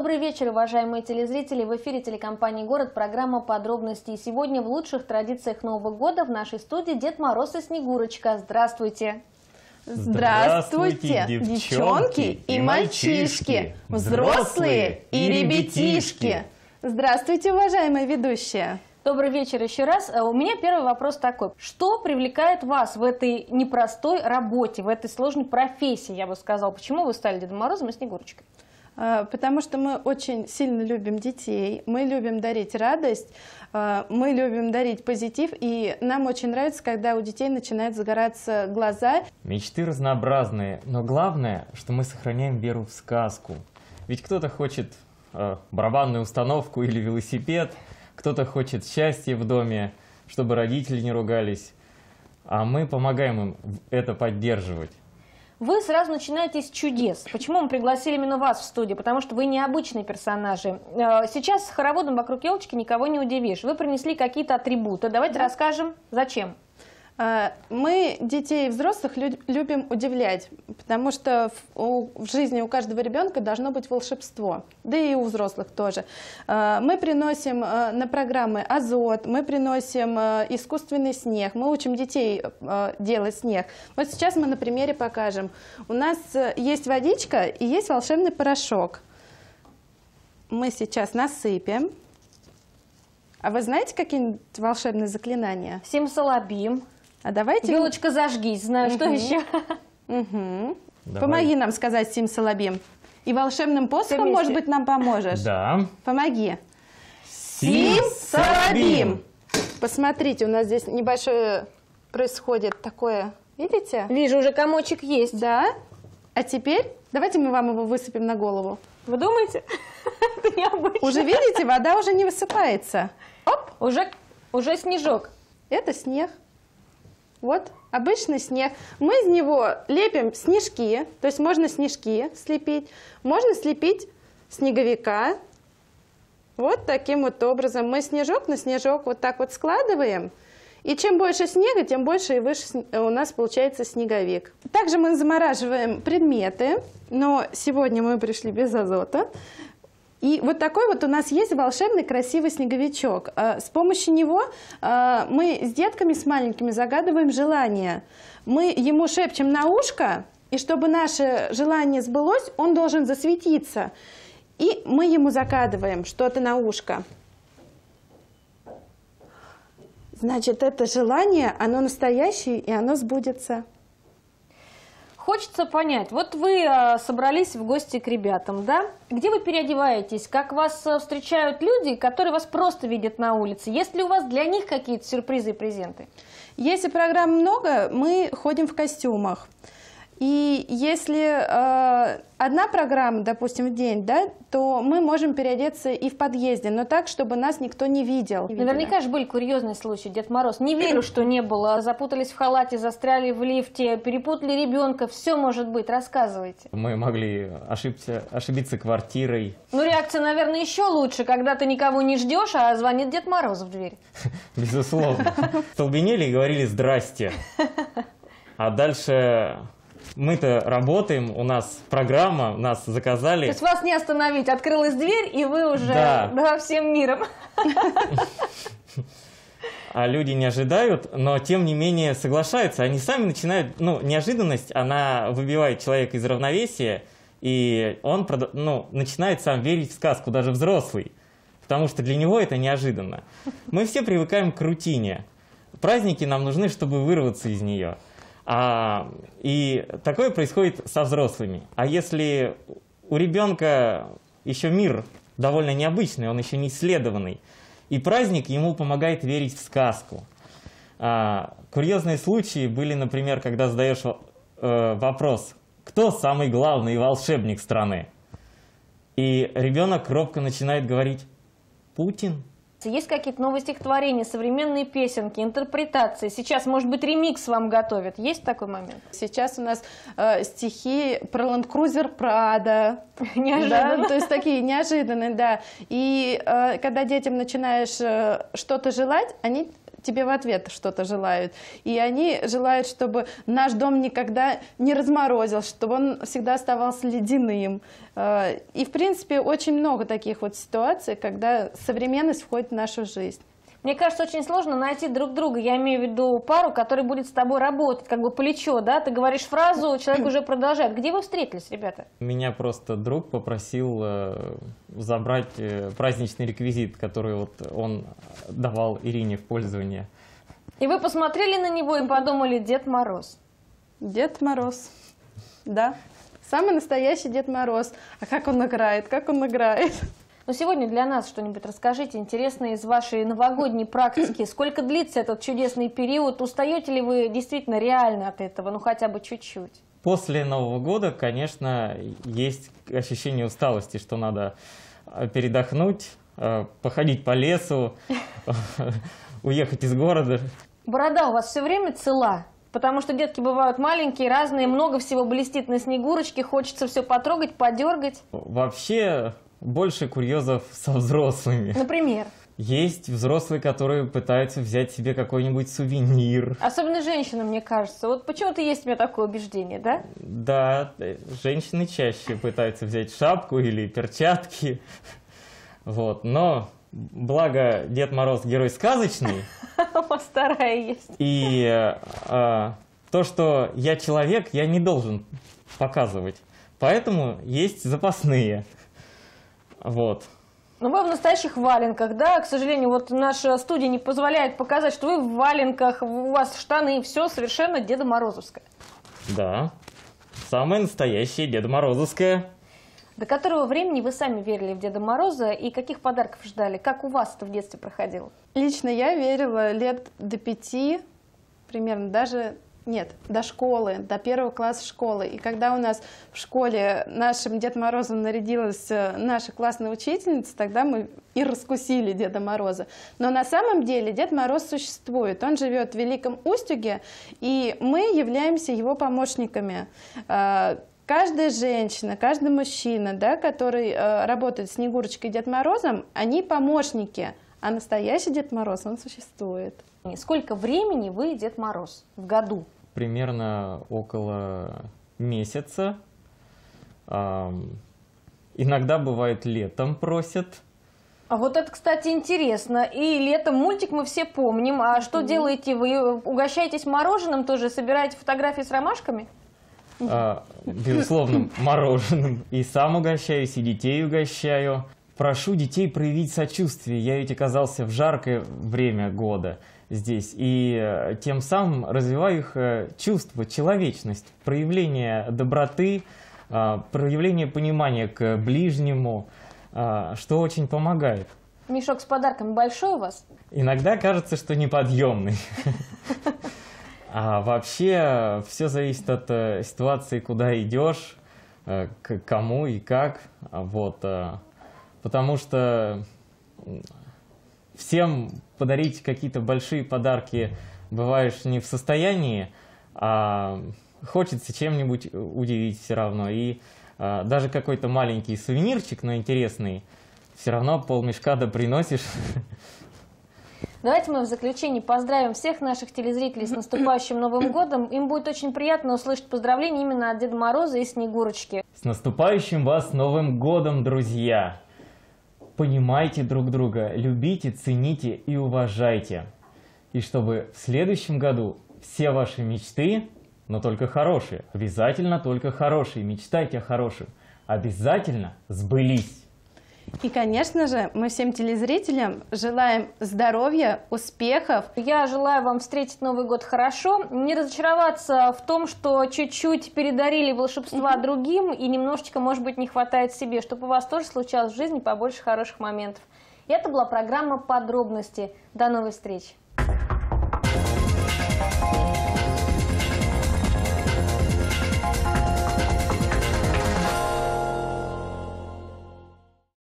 Добрый вечер, уважаемые телезрители. В эфире телекомпании «Город» программа «Подробности». И сегодня в лучших традициях Нового года в нашей студии Дед Мороз и Снегурочка. Здравствуйте! Здравствуйте, девчонки и мальчишки, взрослые и ребятишки. Здравствуйте, уважаемые ведущие. Добрый вечер еще раз. Э, У меня первый вопрос такой. Что привлекает вас в этой непростой работе, в этой сложной профессии, я бы сказала? Почему вы стали Дедом Морозом и Снегурочкой? А, Потому что мы очень сильно любим детей, мы любим дарить радость, а, мы любим дарить позитив, и нам очень нравится, когда у детей начинают загораться глаза. Мечты разнообразные, но главное, что мы сохраняем веру в сказку. Ведь кто-то хочет э, барабанную установку или велосипед, кто-то хочет счастья в доме, чтобы родители не ругались, а мы помогаем им это поддерживать. Вы сразу начинаете с чудес. Почему мы пригласили именно вас в студию? Потому что вы необычные персонажи. Э, Сейчас с хороводом вокруг елочки никого не удивишь. Вы принесли какие-то атрибуты. Давайте расскажем, зачем. А, Мы детей и взрослых лю- любим удивлять, потому что в, жизни у каждого ребенка должно быть волшебство, да и у взрослых тоже. А, Мы приносим а, на программы азот, мы приносим искусственный снег, мы учим детей делать снег. Вот сейчас мы на примере покажем. У нас э, есть водичка и есть волшебный порошок. Мы сейчас насыпем. А вы знаете какие-нибудь волшебные заклинания? Симсалабим. А давайте... Елочка зажгись. Знаю, что Мгм. еще. Давай. Помоги нам сказать Сим Салабим. И волшебным посохом, может быть, нам поможешь? Да. Помоги. Сим-салабим! Посмотрите, у нас здесь небольшое происходит такое. Видите? Вижу, уже комочек есть. Да. А теперь давайте мы вам его высыпем на голову. Вы думаете? Это необычно. Уже видите, вода уже не высыпается. Оп, Уже, уже снежок. это снег. Вот, обычный снег. Мы из него лепим снежки, то есть можно снежки слепить, можно слепить снеговика. Вот таким вот образом. Мы снежок на снежок вот так вот складываем. И чем больше снега, тем больше и выше у нас получается снеговик. Также мы замораживаем предметы, но сегодня мы пришли без азота. И вот такой вот у нас есть волшебный красивый снеговичок. А, С помощью него а, мы с детками, с маленькими загадываем желание. Мы ему шепчем на ушко, и чтобы наше желание сбылось, он должен засветиться. И мы ему загадываем что-то на ушко. Значит, это желание, оно настоящее, и оно сбудется. Хочется понять, вот вы э, собрались в гости к ребятам, да? Где вы переодеваетесь? Как вас э, встречают люди, которые вас просто видят на улице? Есть ли у вас для них какие-то сюрпризы и презенты? Если программ много, мы ходим в костюмах. И если э, одна программа, допустим, в день, да, то мы можем переодеться и в подъезде, но так, чтобы нас никто не видел. Наверняка же были курьезные случаи, Дед Мороз. Не верю, что не было. Запутались в халате, застряли в лифте, перепутали ребенка. Все может быть. Рассказывайте. Мы могли ошибся, ошибиться квартирой. Ну, реакция, наверное, еще лучше, когда ты никого не ждешь, а звонит Дед Мороз в дверь. Безусловно. Столбенели и говорили «здрасте». А дальше мы-то работаем, у нас программа, нас То заказали. есть вас не остановить. Открылась дверь, и вы уже Да. да, всем миром. а люди не ожидают, но тем не менее соглашаются. Они сами начинают, ну, неожиданность, она выбивает человека из равновесия, и он ну, начинает сам верить в сказку, даже взрослый, потому что для него это неожиданно. Мы все привыкаем к рутине. Праздники нам нужны, чтобы вырваться из нее. А, и такое происходит со взрослыми. А если у ребенка еще мир довольно необычный, он еще не исследованный, и праздник ему помогает верить в сказку. А, курьезные случаи были, например, когда задаешь э, вопрос, кто самый главный волшебник страны? И ребенок робко начинает говорить, Путин. Есть какие-то новые стихотворения, современные песенки, интерпретации. Сейчас, может быть, ремикс вам готовят. Есть такой момент? Сейчас у нас э, стихи про Cruiser Prada. Неожиданно. Да, то есть такие неожиданные, да. И э, когда детям начинаешь э, что-то желать, они тебе в ответ что-то желают. И они желают, чтобы наш дом никогда не разморозил, чтобы он всегда оставался ледяным. Э, И, в принципе, очень много таких вот ситуаций, когда современность входит в нашу жизнь. Мне кажется, очень сложно найти друг друга. Я имею в виду пару, которая будет с тобой работать, как бы плечо, да? Ты говоришь фразу, человек уже продолжает. Где вы встретились, ребята? Меня просто друг попросил э, забрать э, праздничный реквизит, который вот он давал Ирине в пользование. И вы посмотрели на него и подумали, Дед Мороз. Дед Мороз. Да. Самый настоящий Дед Мороз. А как он играет? Как он играет? Но сегодня для нас что-нибудь расскажите интересное из вашей новогодней практики. Сколько длится этот чудесный период? Устаете ли вы действительно реально от этого? Ну, хотя бы чуть-чуть. После Нового года, конечно, есть ощущение усталости, что надо э, передохнуть, э, походить по лесу, уехать из города. Борода у вас все время цела? Потому что детки бывают маленькие, разные, много всего блестит на снегурочке, хочется все потрогать, подергать. Вообще, больше курьезов со взрослыми. Например. Есть взрослые, которые пытаются взять себе какой-нибудь сувенир. Особенно женщинам, мне кажется. Вот почему-то есть у меня такое убеждение, да? Да, женщины чаще пытаются взять шапку или перчатки. Вот, но благо Дед Мороз герой сказочный, вторая есть. и э, э, то, что я человек, я не должен показывать. Поэтому есть запасные. Вот. Но вы в настоящих валенках, да? К сожалению, вот наша студия не позволяет показать, что вы в валенках, у вас штаны, все совершенно Деда Морозовское. Да. Самое настоящее Деда Морозовское. До которого времени вы сами верили в Деда Мороза и каких подарков ждали? Как у вас это в детстве проходило? Лично я верила лет до пяти, примерно, даже нет, до школы, до первого класса школы. И когда у нас в школе нашим Дед Морозом нарядилась э, наша классная учительница, тогда мы и раскусили Деда Мороза. Но на самом деле Дед Мороз существует. Он живет в Великом Устюге, и мы являемся его помощниками. Э, Каждая женщина, каждый мужчина, да, который э, работает с Снегурочкой и Дед Морозом, они помощники, а настоящий Дед Мороз, он существует. Сколько времени вы Дед Мороз в году? Примерно около месяца. Иногда бывает летом просят. А вот это, кстати, интересно. И летом мультик мы все помним. А что делаете вы? Угощаетесь мороженым тоже? Собираете фотографии с ромашками? а, безусловно, мороженым. И сам угощаюсь, и детей угощаю. Прошу детей проявить сочувствие. Я ведь оказался в жаркое время года здесь. И э, тем самым развиваю их э, чувство, человечность, проявление доброты, а, проявление понимания к ближнему, что очень помогает. Мешок с подарками большой у вас? Иногда кажется, что неподъемный. А вообще все зависит от э, ситуации, куда идешь, э, к кому и как. Вот, э, потому что всем подарить какие-то большие подарки бываешь не в состоянии, а хочется чем-нибудь удивить все равно. И э, даже какой-то маленький сувенирчик, но интересный, все равно полмешка да приносишь. Давайте мы в заключении поздравим всех наших телезрителей с наступающим Новым годом. Им будет очень приятно услышать поздравления именно от Деда Мороза и Снегурочки. С наступающим вас Новым годом, друзья! Понимайте друг друга, любите, цените и уважайте. И чтобы в следующем году все ваши мечты, но только хорошие, обязательно только хорошие, мечтайте о хорошем, обязательно сбылись. И, конечно же, мы всем телезрителям желаем здоровья, успехов. Я желаю вам встретить Новый год хорошо, не разочароваться в том, что чуть-чуть передарили волшебства другим и немножечко, может быть, не хватает себе, чтобы у вас тоже случалось в жизни побольше хороших моментов. Это была программа «Подробности». До новых встреч!